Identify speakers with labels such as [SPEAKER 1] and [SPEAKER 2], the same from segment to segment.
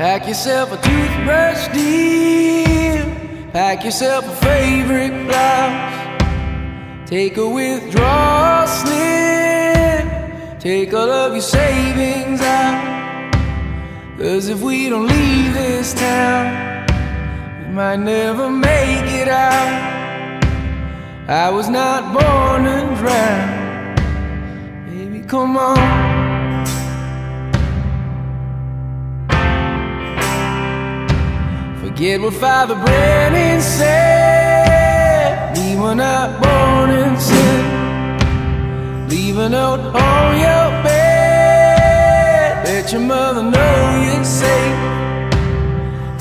[SPEAKER 1] Pack yourself a toothbrush, dear. Pack yourself a favorite blouse. Take a withdrawal slip. Take all of your savings out. Cause if we don't leave this town, we might never make it out. I was not born to drown. Baby, come on. Forget what Father Brennan said. We were not born in sin. Leave a note on your bed. Let your mother know you're safe.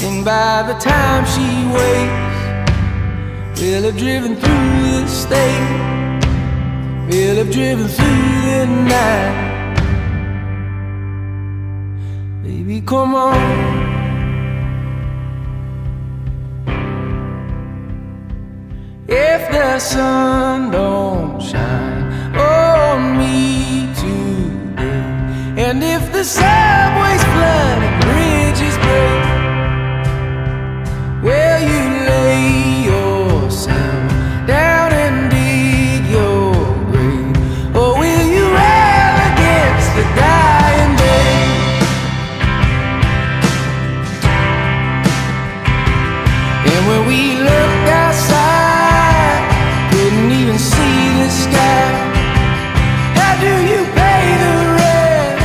[SPEAKER 1] And by the time she wakes, we'll have driven through the state. We'll have driven through the night. Baby, come on. The sun don't shine on me today, and if the subways flood and bridges break, you lay yourself down and dig your grave, or will you against the dying day? And when we looked see the sky. How do you pay the rent?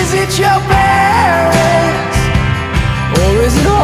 [SPEAKER 1] Is it your parents? Or is it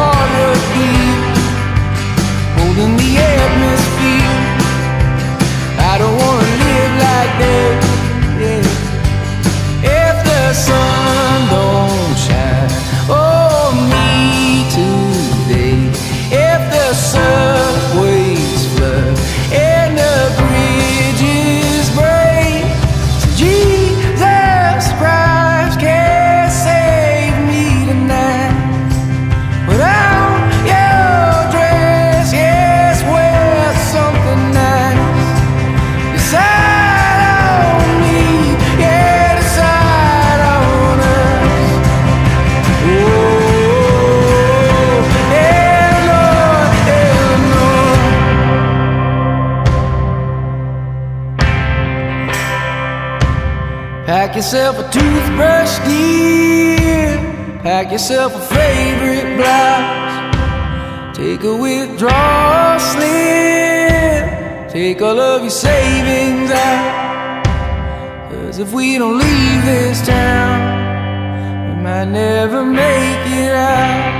[SPEAKER 1] Pack yourself a toothbrush, dear. Pack yourself a favorite blouse. Take a withdrawal slip. Take all of your savings out. Cause if we don't leave this town, we might never make it out.